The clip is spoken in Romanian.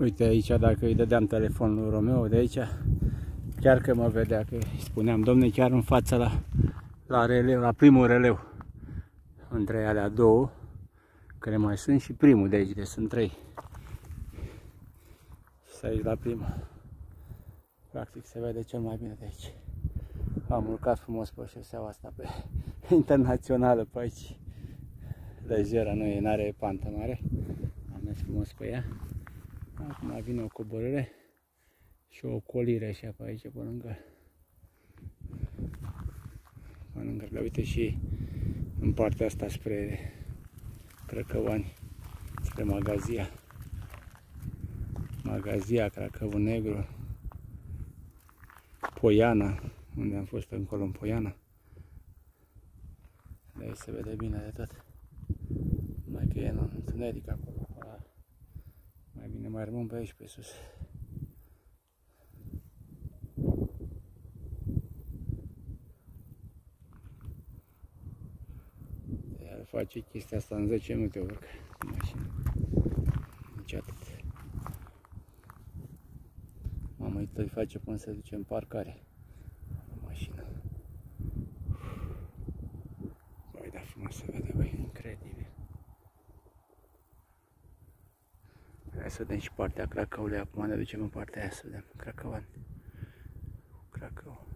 Uite aici, dacă îi dădeam telefonul lui Romeo de aici, chiar că mă vedea, că îi spuneam, domne, chiar în fața la, la, releu, la primul releu, între alea două, care mai sunt și primul de aici, de sunt trei. Și aici la primul. Practic se vede cel mai bine de aici. Am urcat frumos pe șoseaua asta pe internațională pe aici. Lejeră, nu e, n-are pantă mare. Am mers frumos pe ea. Acum vine o coborâre și o colire așa pe aici, pe lângă. Pe lângă, le uite și în partea asta spre Crăcăvani, spre Magazia. Magazia, Crăcăvul Negru, Poiana, unde am fost încolo în Poiana. De aici se vede bine de tot. Mai că e în întuneric acolo. Mai bine mai rămân pe aici, pe sus. Iar face chestia asta în 10 minute urcă în mașină. Nici atât. Mama îi tot face până se duce în parcare. Mașina. Băi, da frumos se vede, Hai să vedem și partea Cracăului. Acum ne ducem în partea aia să vedem. Cracăvan. Cracău.